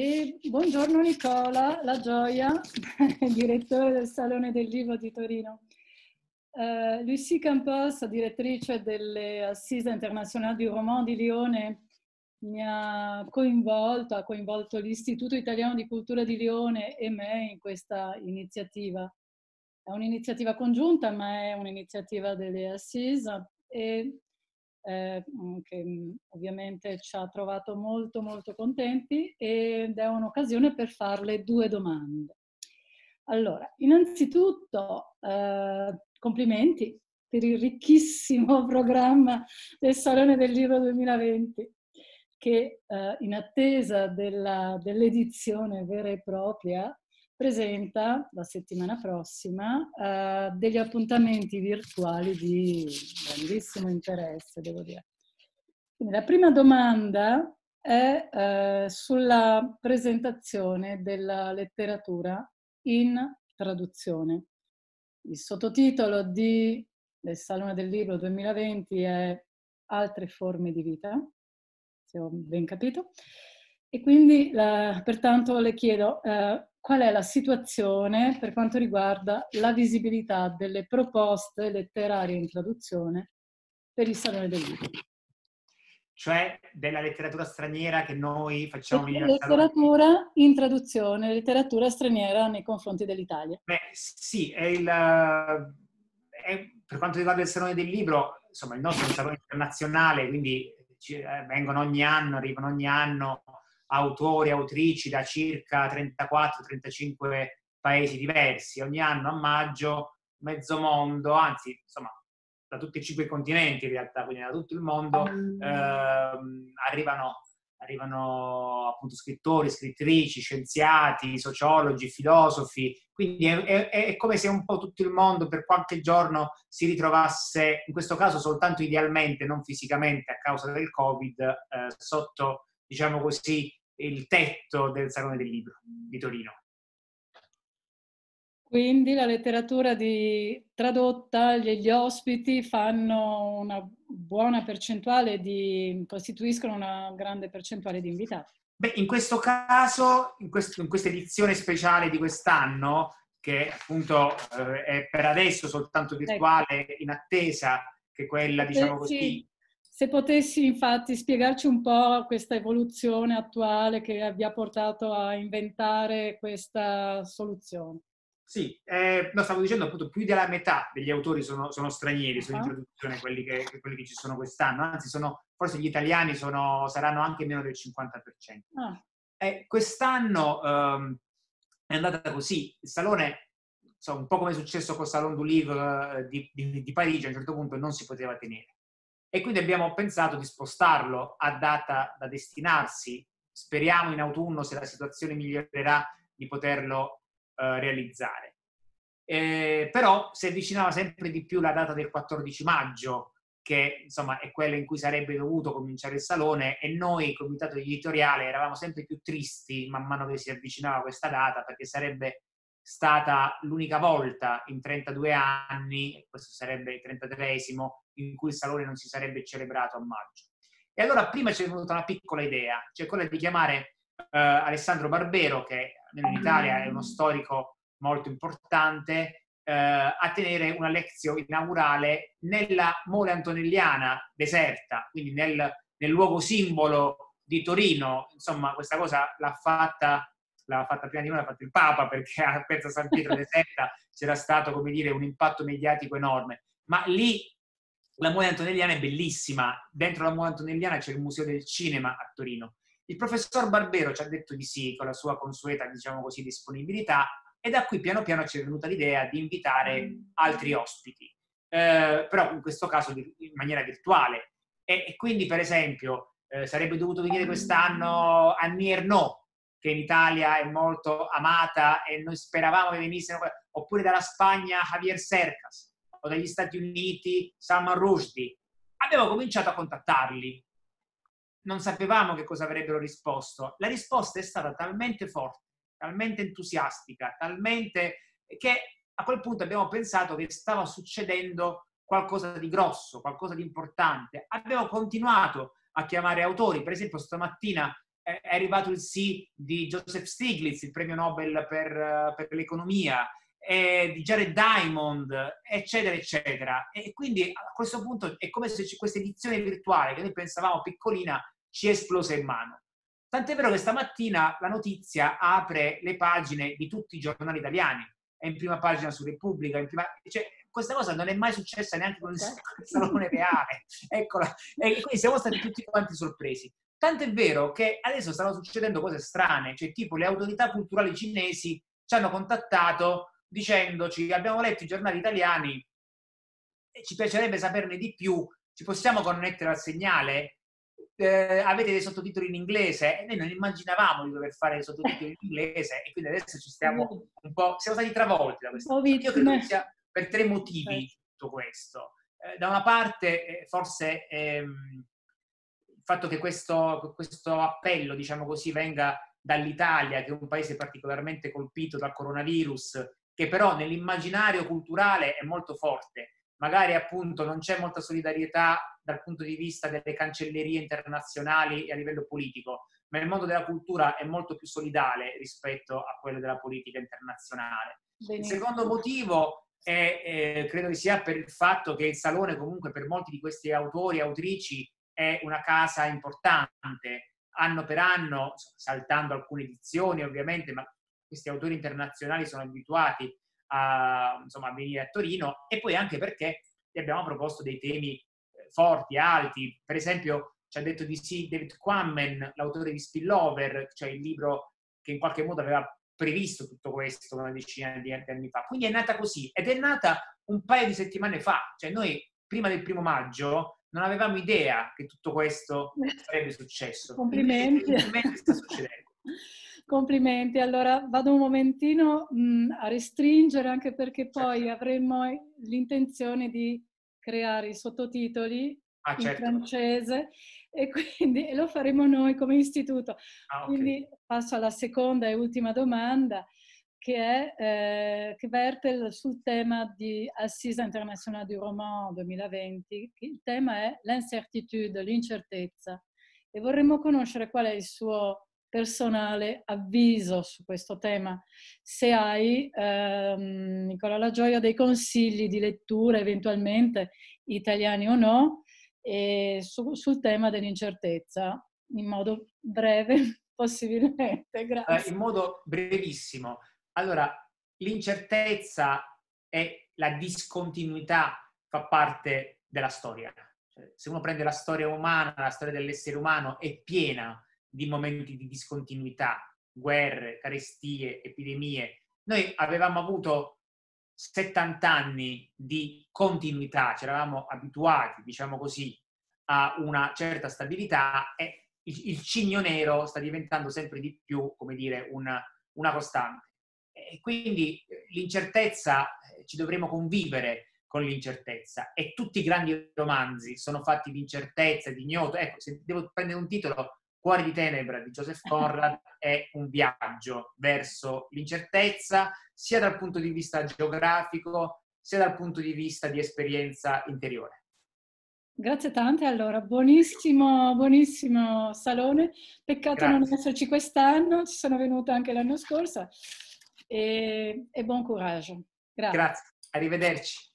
E buongiorno Nicola La Gioia, direttore del Salone del Libro di Torino. Uh, Lucie Campos, direttrice delle Assise Internazionali du Roman di Lione, mi ha coinvolto, ha coinvolto l'Istituto Italiano di Cultura di Lione e me in questa iniziativa. È un'iniziativa congiunta, ma è un'iniziativa delle Assise e eh, che ovviamente ci ha trovato molto molto contenti ed è un'occasione per farle due domande. Allora, innanzitutto eh, complimenti per il ricchissimo programma del Salone del Libro 2020 che eh, in attesa della, dell'edizione vera e propria presenta la settimana prossima uh, degli appuntamenti virtuali di grandissimo interesse, devo dire. Quindi la prima domanda è uh, sulla presentazione della letteratura in traduzione. Il sottotitolo di, del Salone del Libro 2020 è Altre forme di vita, se ho ben capito. E quindi, uh, pertanto, le chiedo, uh, qual è la situazione per quanto riguarda la visibilità delle proposte letterarie in traduzione per il Salone del Libro. Cioè della letteratura straniera che noi facciamo venire Letteratura in traduzione, letteratura straniera nei confronti dell'Italia. Beh, sì, è il, è, per quanto riguarda il Salone del Libro, insomma, il nostro è un salone internazionale, quindi eh, vengono ogni anno, arrivano ogni anno autori, autrici da circa 34-35 paesi diversi. Ogni anno a maggio mezzo mondo, anzi, insomma, da tutti e cinque i continenti in realtà, quindi da tutto il mondo, mm. ehm, arrivano, arrivano appunto scrittori, scrittrici, scienziati, sociologi, filosofi, quindi è, è, è, come se un po' tutto il mondo per qualche giorno si ritrovasse, in questo caso soltanto idealmente, non fisicamente a causa del Covid, eh, sotto, diciamo così, il tetto del Salone del Libro di Torino. Quindi la letteratura di, tradotta, gli ospiti fanno una buona percentuale di, costituiscono una grande percentuale di invitati. Beh, in questo caso, in, questo, in questa edizione speciale di quest'anno, che appunto eh, è per adesso soltanto ecco. virtuale, in attesa che quella, diciamo così, se potessi infatti spiegarci un po' questa evoluzione attuale che vi ha portato a inventare questa soluzione. Sì, eh, no, stavo dicendo appunto più della metà degli autori sono, sono stranieri, sono in traduzione quelli che, quelli che, ci sono quest'anno, anzi sono, forse gli italiani sono, saranno anche meno del 50%. Ah. Eh, quest'anno um, è andata così, il salone, so, un po' come è successo col Salon du Livre eh, di, di, di Parigi, a un certo punto non si poteva tenere e quindi abbiamo pensato di spostarlo a data da destinarsi. Speriamo in autunno, se la situazione migliorerà, di poterlo eh, realizzare. Eh, però si avvicinava sempre di più la data del 14 maggio, che insomma è quella in cui sarebbe dovuto cominciare il salone e noi, comitato editoriale, eravamo sempre più tristi man mano che si avvicinava questa data perché sarebbe stata l'unica volta in 32 anni, questo sarebbe il 33esimo, in cui il salone non si sarebbe celebrato a maggio. E allora prima ci è venuta una piccola idea, cioè quella di chiamare eh, Alessandro Barbero, che in Italia è uno storico molto importante, eh, a tenere una lezione inaugurale nella Mole Antonelliana deserta, quindi nel, nel luogo simbolo di Torino. Insomma, questa cosa l'ha fatta l'ha fatta prima di noi, l'ha fatto il Papa, perché a Piazza San Pietro deserta c'era stato, come dire, un impatto mediatico enorme. Ma lì la Mole Antonelliana è bellissima. Dentro la Mole Antonelliana c'è il Museo del Cinema a Torino. Il professor Barbero ci ha detto di sì, con la sua consueta, diciamo così, disponibilità, e da qui piano piano ci è venuta l'idea di invitare altri ospiti, eh, però in questo caso in maniera virtuale. E, e quindi, per esempio, eh, sarebbe dovuto venire quest'anno Annie Ernaux, che in Italia è molto amata e noi speravamo che venissero, oppure dalla Spagna Javier Cercas, o dagli Stati Uniti Salman Rushdie. Abbiamo cominciato a contattarli. Non sapevamo che cosa avrebbero risposto. La risposta è stata talmente forte, talmente entusiastica, talmente che a quel punto abbiamo pensato che stava succedendo qualcosa di grosso, qualcosa di importante. Abbiamo continuato a chiamare autori, per esempio stamattina è arrivato il sì di Joseph Stiglitz, il premio Nobel per, per l'economia, di Jared Diamond, eccetera, eccetera. E quindi a questo punto è come se questa edizione virtuale che noi pensavamo piccolina ci esplose in mano. Tant'è vero che stamattina la notizia apre le pagine di tutti i giornali italiani, è in prima pagina su Repubblica, prima... Cioè, questa cosa non è mai successa neanche con il Salone Reale. Eccola. E quindi siamo stati tutti quanti sorpresi. Tant'è vero che adesso stanno succedendo cose strane, cioè tipo le autorità culturali cinesi ci hanno contattato dicendoci abbiamo letto i giornali italiani e ci piacerebbe saperne di più, ci possiamo connettere al segnale? Eh, avete dei sottotitoli in inglese e noi non immaginavamo di dover fare dei sottotitoli in inglese e quindi adesso ci stiamo un po', siamo stati travolti da questo. Io credo che sia per tre motivi tutto questo. Eh, da una parte eh, forse ehm, fatto che questo, questo appello, diciamo così, venga dall'Italia, che è un paese particolarmente colpito dal coronavirus, che però nell'immaginario culturale è molto forte. Magari appunto non c'è molta solidarietà dal punto di vista delle cancellerie internazionali e a livello politico, ma il mondo della cultura è molto più solidale rispetto a quello della politica internazionale. Benissimo. Il secondo motivo è, eh, credo che sia per il fatto che il Salone comunque per molti di questi autori e autrici è una casa importante, anno per anno, saltando alcune edizioni ovviamente, ma questi autori internazionali sono abituati a, insomma, a venire a Torino e poi anche perché gli abbiamo proposto dei temi eh, forti, alti. Per esempio, ci ha detto di sì David Quammen, l'autore di Spillover, cioè il libro che in qualche modo aveva previsto tutto questo una decina di anni fa. Quindi è nata così ed è nata un paio di settimane fa. Cioè noi prima del primo maggio non avevamo idea che tutto questo sarebbe successo. Complimenti. Complimenti sta succedendo. Complimenti, allora vado un momentino mh, mm, a restringere anche perché poi certo. avremo l'intenzione di creare i sottotitoli ah, in certo. francese e quindi lo faremo noi come istituto. Ah, okay. Quindi passo alla seconda e ultima domanda che, è, eh, che verte sul tema di Assise Internazionale du Roman 2020. Il tema è l'incertitude, l'incertezza e vorremmo conoscere qual è il suo personale avviso su questo tema. Se hai, ehm, Nicola La Gioia, dei consigli di lettura, eventualmente italiani o no, su, sul tema dell'incertezza, in modo breve possibilmente. Grazie. in modo brevissimo. Allora, l'incertezza e la discontinuità fa parte della storia. Cioè, se uno prende la storia umana, la storia dell'essere umano, è piena di momenti di discontinuità, guerre, carestie, epidemie. Noi avevamo avuto 70 anni di continuità, ci eravamo abituati, diciamo così, a una certa stabilità e il, il cigno nero sta diventando sempre di più, come dire, una, una costante. E quindi eh, l'incertezza, eh, ci dovremo convivere con l'incertezza e tutti i grandi romanzi sono fatti di incertezza, di ignoto. Ecco, se devo prendere un titolo, Cuori di tenebra di Joseph Conrad è un viaggio verso l'incertezza, sia dal punto di vista geografico, sia dal punto di vista di esperienza interiore. Grazie tante, allora, buonissimo, buonissimo salone. Peccato Grazie. non esserci quest'anno, ci sono venuta anche l'anno scorso e, e buon coraggio. Grazie. Grazie, arrivederci.